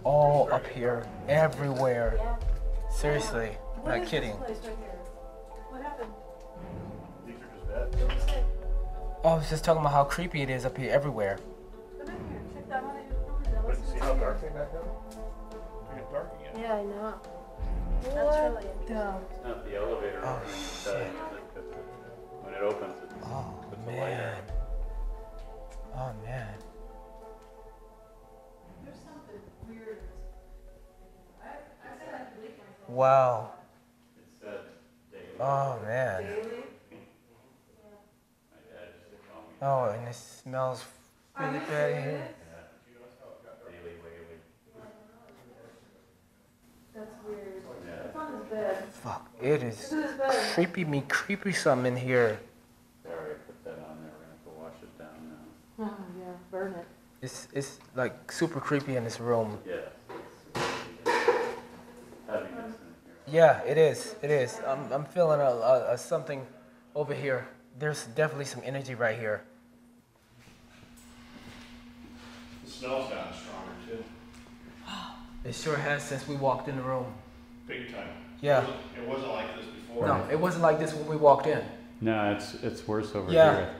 It's creepy all up here, everywhere. Seriously, What not kidding. Right? What happened? These are just beds. What did you say? Oh, I was just talking about how creepy it is up here everywhere. Come in here. Check that one out. But see how dark they got down? It dark again. Yeah, I know. That's What really the? It's not the elevator Oh, opening uh, shit. inside, because when it opens, it Oh puts a light man. Oh man. Wow. It said. Oh man. Daily? My dad used to call me Oh, and it smells Are really you bad in here. serious? Daily Whaley. That's weird. Yeah. It's on his bed. Fuck. It is Look at his bed. creepy me creepy some in here. Sorry, I put that on there. We're gonna have to wash it down now. Oh, yeah. Burn it. It's it's like super creepy in this room. Yes. Heaviness in here. Yeah, it is. It is. I'm I'm feeling a, a, a something over here. There's definitely some energy right here. The smell's gotten stronger too. It sure has since we walked in the room. Big time. Yeah. It wasn't, it wasn't like this before. No, it wasn't like this when we walked in. No, it's, it's worse over Yeah. here.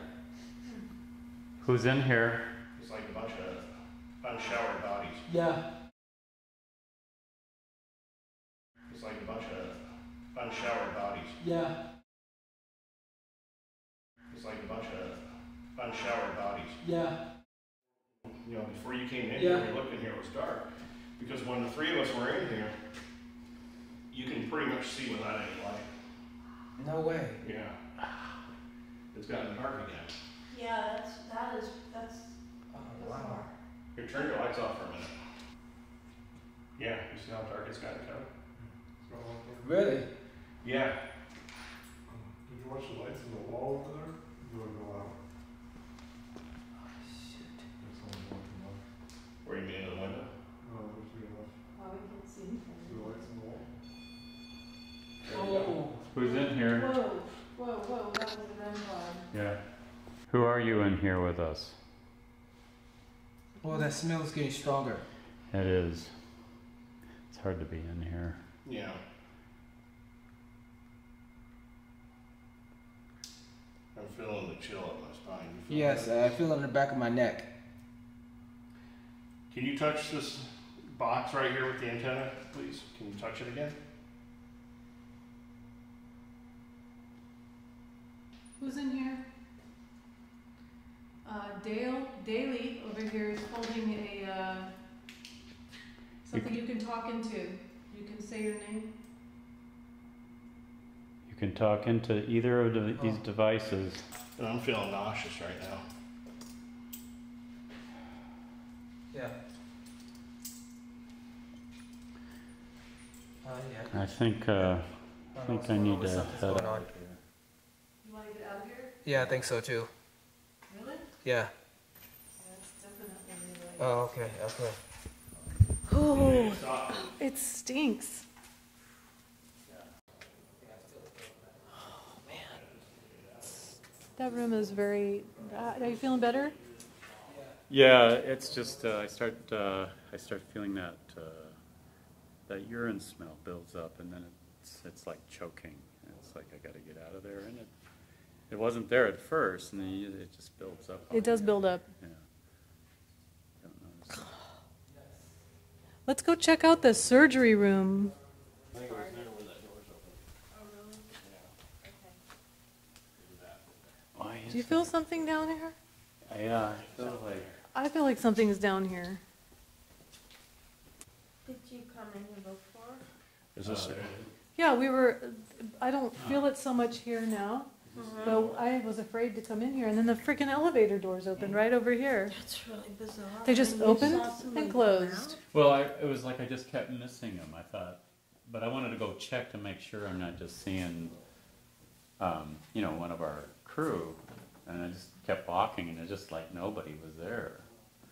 Who's in here? It's like a bunch of unshowered bodies. Yeah. It's like a bunch of unshowered bodies. Yeah. It's like a bunch of unshowered bodies. Yeah. You know, before you came in Yeah. here, we looked in here, it was dark. Because when the three of us were in here, you can pretty much see without any light. No way. Yeah. It's gotten dark again. Yeah, that's, that is, that's, Oh wow. Here, turn your lights off for a minute. Yeah, you see how dark it's gotten, Kevin? Really? Yeah. Did you watch the lights in the wall over there? They would go out. It's only one from left. Where you mean in the window? No, there's three left. Wow, we can't see See the lights in the wall? Oh. Who's in here? Whoa, whoa, whoa, that was a REM pod. Yeah. Who are you in here with us? Well, that smell is getting stronger. It is. It's hard to be in here. Yeah. I'm feeling the chill up my spine. You feel Yes, that? I feel it in the back of my neck. Can you touch this box right here with the antenna, please? Can you touch it again? Who's in here? Uh, Dale, Daly over here is holding a, uh, something you can talk into. You can say your name. You can talk into either of the- these Oh. devices. And I'm feeling nauseous right now. Yeah. Oh yeah. I think, uh, I think I need to head going out. on. You wanna get out of here? Yeah, I think so too. Really? Yeah. That's definitely like. Oh, okay, okay. Oh, it stinks. That room is very. Uh, are you feeling better? Yeah, it's just uh, I start uh, I start feeling that uh, that urine smell builds up, and then it's it's like choking. It's like I got to get out of there, and it it wasn't there at first, and then it just builds up. It does you. build up. Yeah. Let's go check out the surgery room. I think it was there where that door's open. Why is Do you feel something down here? Yeah, I feel like I feel like something's down here. did you come in here before? Is this, Yeah, we were. I don't feel it so much here now, but I was afraid to come in here, and then the freaking elevator doors opened right over here. That's really bizarre. They just And you opened saw somebody and closed. Well, I, it was like I just kept missing them. I thought, but I wanted to go check to make sure I'm not just seeing, um, you know, one of our crew, and I just kept walking, and it's just like nobody was there.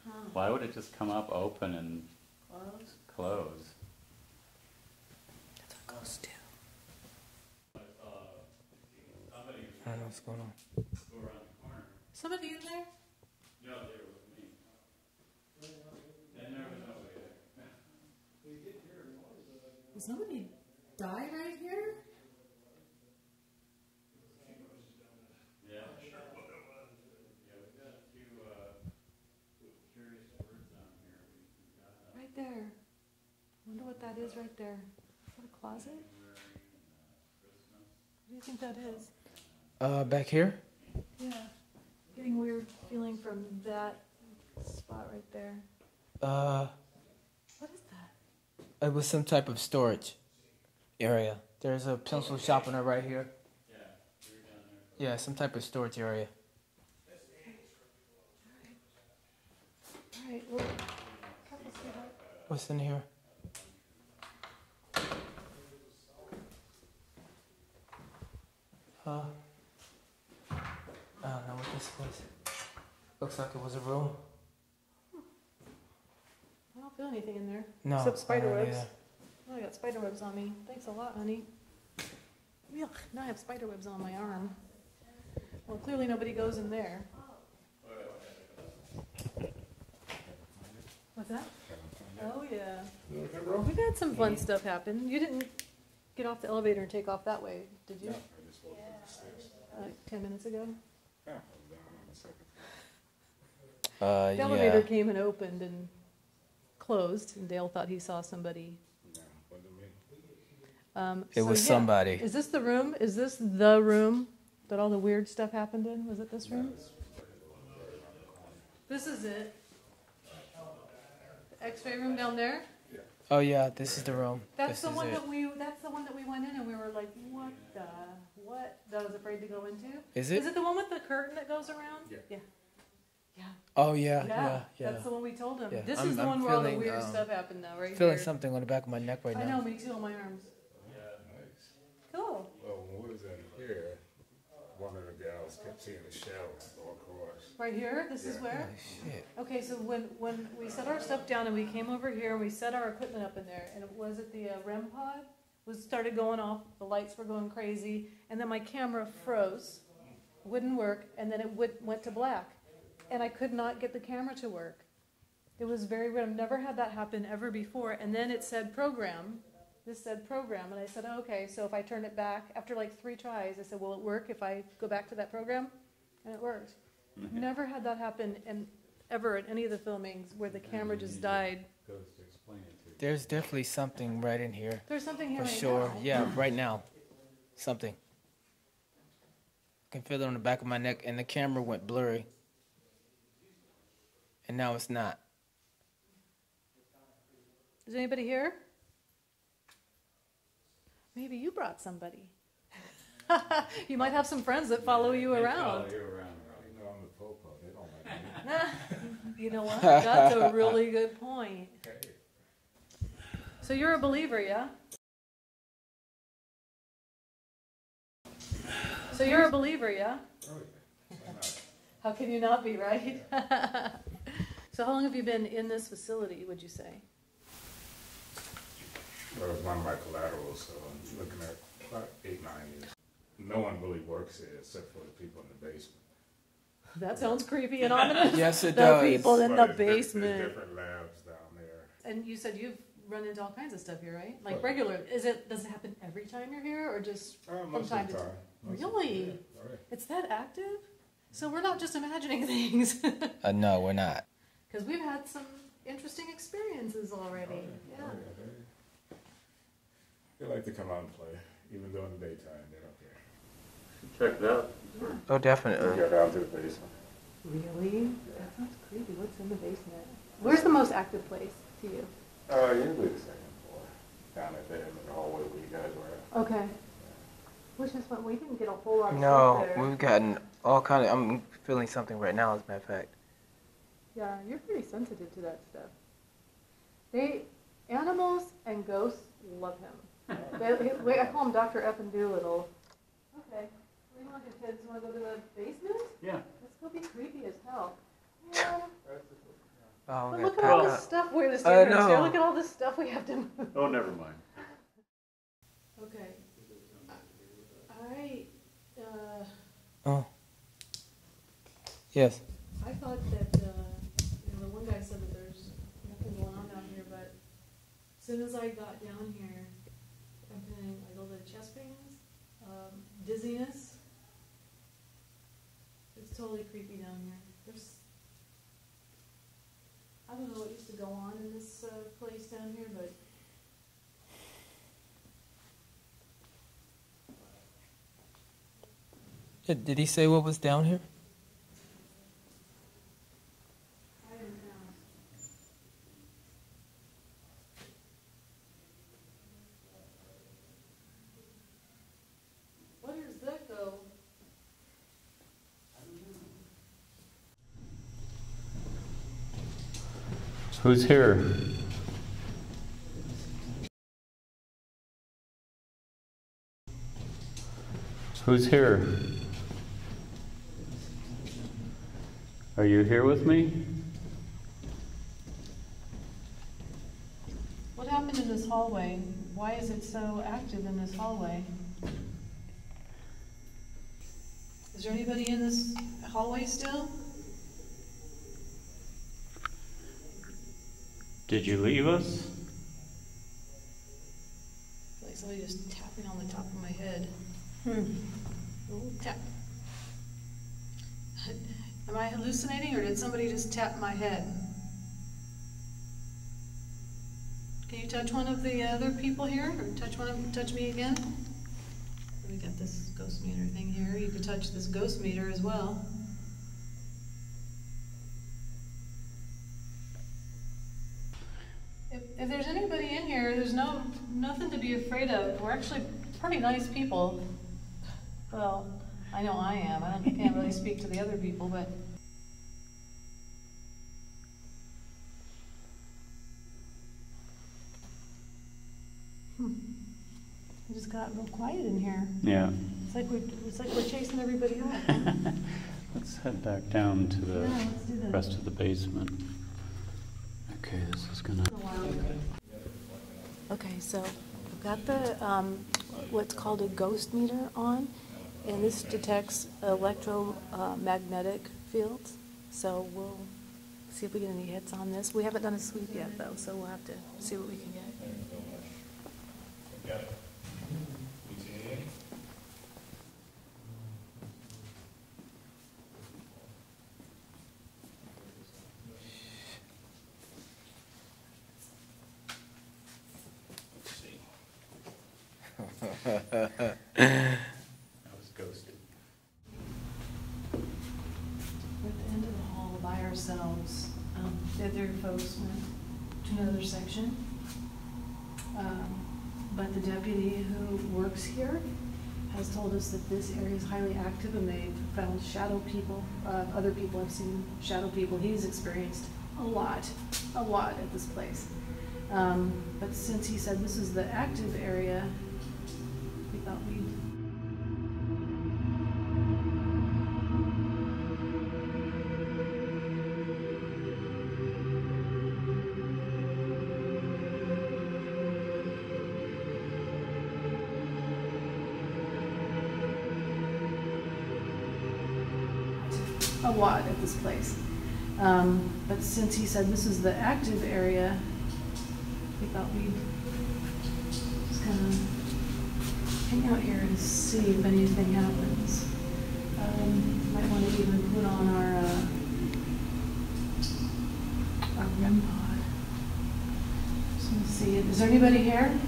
Huh. Why would it just come up open and close? close? That's a ghost too. I don't know what's going on. Somebody in there? No, they were with me. And there was nobody there. Somebody died right here? That is right there. Is that a closet? What do you think that is? Uh, back here? Yeah. Getting weird feeling from that spot right there. Uh, What is that? it was some type of storage area. There's a pencil sharpener right here. yeah, we were down there. Yeah, some type of storage area. All right. Well. What's in here? Huh? I don't know what this was. Looks like it was a room. I don't feel anything in there. No. Except I spider webs. either. Oh, I got spider webs on me. Thanks a lot, honey. Yuck, now I have spider webs on my arm. Well, clearly nobody goes in there. What's that? Oh, yeah. We've had some fun stuff happen. You didn't get off the elevator and take off that way, did you? Uh, ten minutes ago? Uh, The elevator yeah. came and opened and closed, and Dale thought he saw somebody. Um, It so was yeah. somebody. Is this the room? Is this the room that all the weird stuff happened in? Was it this room? This is it. The X-ray room down there. Oh yeah, this is the room. That's this the is one it. that we. That's the one that we went in and we were like, what the what? That I was afraid to go into. Is Is it? it the one with the curtain that goes around? Yeah. Yeah. Yeah. Oh yeah, yeah, yeah. That's the one we told him. Yeah, This I'm- is the I'm one where all the weird um, stuff happened now, right Feeling here. something on the back of my neck right I now. know, me too, on my arms. Cool. Well, when we was in here, one of the gals kept seeing the shell go across. Right here, this is where? Oh, shit. Okay, so when, when we set our stuff down and we came over here and we set our equipment up in there, and it was it the uh, REM pod? Was, started going off, the lights were going crazy, and then my camera froze, wouldn't work, and then it would, went to black. And I could not get the camera to work. It was very weird, I've never had that happen ever before, and then it said program, this said program, and I said, okay, so if I turn it back, after like three tries, I said, will it work if I go back to that program? And it worked. Never had that happen and ever at any of the filmings where the camera just died. Goes to explain it to you. There's definitely something right in here. There's something here For right sure. now. Yeah, right now. Something. I can feel it on the back of my neck, and the camera went blurry. And now it's not. Is anybody here? Maybe you brought somebody. you might have some friends that follow you around. Follow you around, You know, I'm the popo, they don't like me. You know what? That's a really good point. So you're a believer, yeah? So you're a believer, yeah? How can you not be, right? so how long have you been in this facility, would you say? Well, it's one of my collaterals, so I'm looking at about eight, nine years. No one really works here except for the people in the basement. That sounds creepy and ominous. Yes, it does. the does. people in But the it's diff- basement. Different labs down there. And you said you've run into all kinds of stuff here, right? Like Right. regular. Is it? Does it happen every time you're here, or just Uh, most time of to the time. time. Most of- Really? yeah, oh, it's that active? So we're not just imagining things, Uh, no, we're not. because we've had some interesting experiences already. Yeah. Oh, yeah, they- They like to come out and play, even though in the daytime, they don't care. Check it out. Oh, definitely. Go down to the basement. Really? That sounds creepy. What's in the basement? Where's the most active place to you? Uh, usually the second floor, down at the end of the hallway where you guys were at. Okay. Which is what we didn't get a whole lot of No, there. we've gotten all kind of. I'm feeling something right now, as a matter of fact. Yeah, you're pretty sensitive to that stuff. They, animals and ghosts love him. they, he- wait, I call him Dr. F Dolittle. Okay, we want the kids want to go to the basement? Yeah. Let's go be creepy as hell. Yeah, Oh, but look at all back this up. stuff. Where the I standards here. Look at all this stuff we have to move. Oh, never mind. Okay. I, uh, Oh. Yes. I thought that, uh, you know, the one guy said that there's nothing going on down here, but as soon as I got down here, I'm feeling like a little bit chest pains, um, dizziness. Totally creepy down here. There's, I don't know what used to go on in this, uh, place down here, but Did, did he say what was down here? I didn't know. Where does that go? Who's here? Who's here? Are you here with me? What happened in this hallway? Why is it so active in this hallway? Is there anybody in this hallway still? Did you leave us? I Like somebody just tapping on the top of my head. Hmm. A Little tap. Am I hallucinating or did somebody just tap my head? Can you touch one of the other people here or touch one of, touch me again? We got this ghost meter thing here. You could touch this ghost meter as well. If, if there's anybody in here, there's no, nothing to be afraid of. We're actually pretty nice people. Well, I know I am. I can't really speak to the other people, but. Hmm. It just got real quiet in here. Yeah. It's like we're, it's like we're chasing everybody off. Let's head back down to the let's do rest of the basement. Okay, this is gonna. Okay, so I've got the, um, what's called a ghost meter on, and this detects electromagnetic fields. So we'll see if we get any hits on this. We haven't done a sweep yet, though, so we'll have to see what we can get. I was ghosted. We're at the end of the hall by ourselves. Um, The other folks went to another section. Um, The deputy who works here has told us that this area is highly active and they've found shadow people. Uh, Other people have seen shadow people. He's experienced a lot, a lot at this place. Um, But since he said this is the active area, we thought we'd Um, but since he said this is the active area, we thought we'd just kind of hang out here and see if anything happens. Um, might want to even put on our, uh, our REM pod. Just want to see it. Is there anybody here?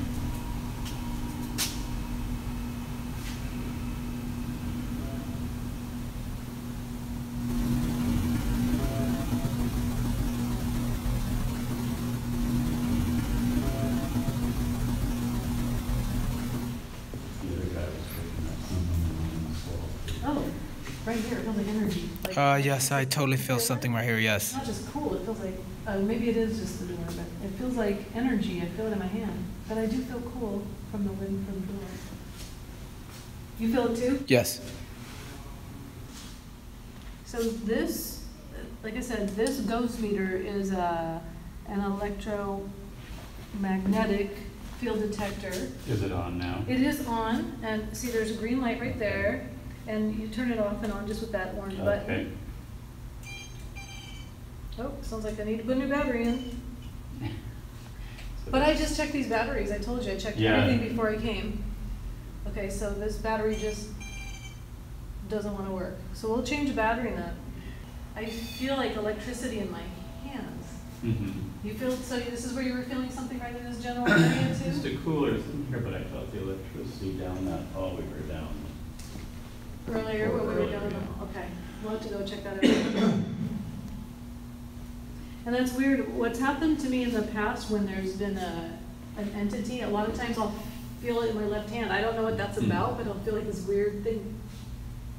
Uh, yes, I totally feel something right here. Yes. It's not just cool, it feels like, uh, maybe it is just the door, but it feels like energy, I feel it in my hand. But I do feel cool from the wind from the door. You feel it too? Yes. So this, like I said, this ghost meter is a, an electromagnetic field detector. Is it on now? It is on, and see, there's a green light right there, and you turn it off and on just with that orange button. Okay. Oh, sounds like I need to put a new battery in. So But I just checked these batteries, I told you, I checked Yeah. everything before I came. Okay, so this battery just doesn't wanna work, so we'll change the battery in that. I feel like electricity in my hands. Mhm. You feel, so this is where you were feeling something right in this general area Just too? a cooler in here, but I felt the electricity down that hall we were down. Earlier, when we were Earlier, down, okay, we'll have to go check that out. And that's weird, what's happened to me in the past when there's been a, an entity, a lot of times I'll feel it in my left hand, I don't know what that's Hmm. about, but I'll feel like this weird thing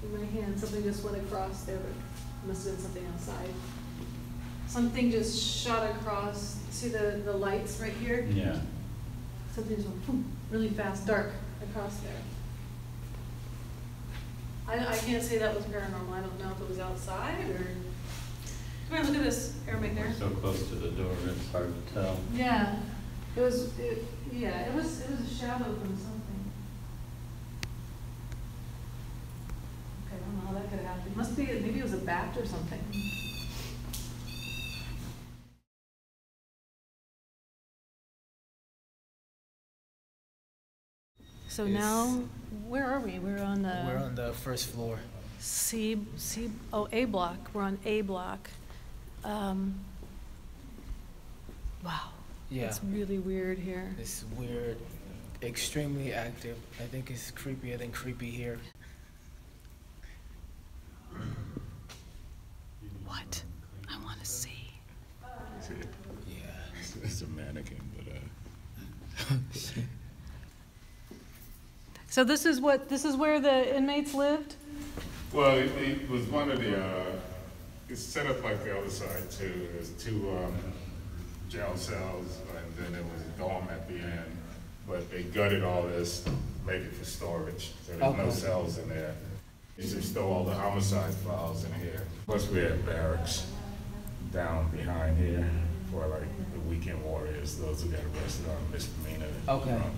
in my hand, something just went across there, but it must have been something outside. Something just shot across, see the, the lights right here? Yeah. Something just went boom, really fast, dark across there. I, I can't say that was paranormal, I don't know if it was outside or, come here, look at this, air We're there. so close to the door, it's hard to tell. Yeah, it was, it, yeah, it was, it was a shadow from something. Okay, I don't know how that could have happened, must be, maybe it was a bat or something. So Yes. now, where are we? We're on the. We're on the first floor. C, C, oh, A block, we're on A block. Um, Wow. Yeah. It's really weird here. It's weird, extremely active. I think it's creepier than creepy here. What? I want to see. Yeah. It's a mannequin, but, uh. So this is what, this is where the inmates lived? Well, it, it was one of the, uh, it's set up like the other side too. There's two, um, jail cells and then there was a dorm at the end. But they gutted all this, made it for storage, so there's no cells in there. They just store all the homicide files in here. Plus we have barracks down behind here for like the weekend warriors, those who got arrested on misdemeanor. Okay. um,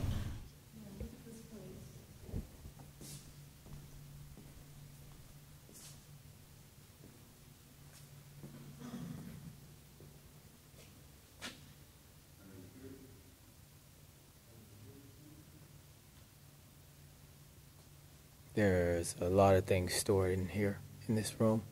There's a lot of things stored in here, in this room.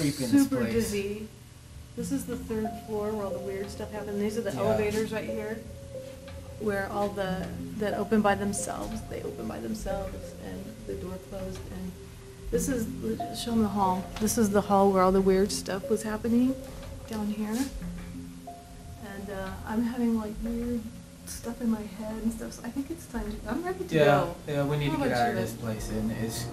Creepy in this super place. dizzy. This is the third floor where all the weird stuff happened. These are the Yeah. elevators right here, where all the that open by themselves. They open by themselves, and the door closed. And this is show them the hall. This is the hall where all the weird stuff was happening down here. And uh, I'm having like weird stuff in my head and stuff. So I think it's time. To, I'm ready to Yeah, go. yeah, we need How to get about out of you? this place, and it's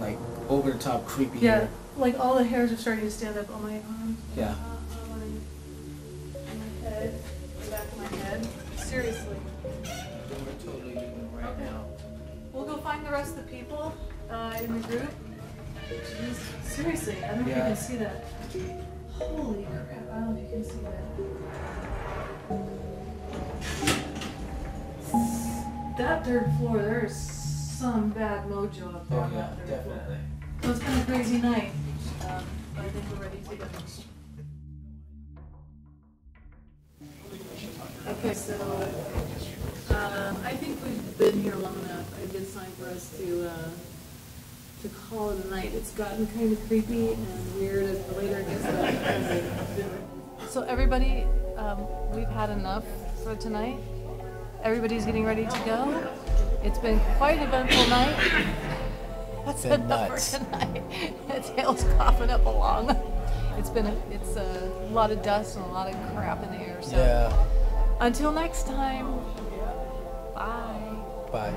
like over the top creepy Yeah, here. like all the hairs are starting to stand up on my arms. Yeah. uh, on my, on my head, the back of my head. Seriously. We're totally doing it right Okay. now. We'll go find the rest of the people uh, in the group. Jeez, seriously, I don't know if you can see that. Holy crap! I don't know if you can see that. That third floor, there is some bad mojo up there Oh on yeah, that third floor. definitely. So it's been a crazy night. Um, but I think we're ready to go. Okay, so, um, I think we've been here long enough. I think it's time for us to, uh, to call it a night. It's gotten kind of creepy and weird as the later it gets. So everybody, um, we've had enough for tonight. Everybody's getting ready to go. It's been quite an eventful night. That's Been enough nuts. for tonight. Tail's coughing up along. It's been a, it's a lot of dust and a lot of crap in the air. So Yeah. until next time, bye. Bye.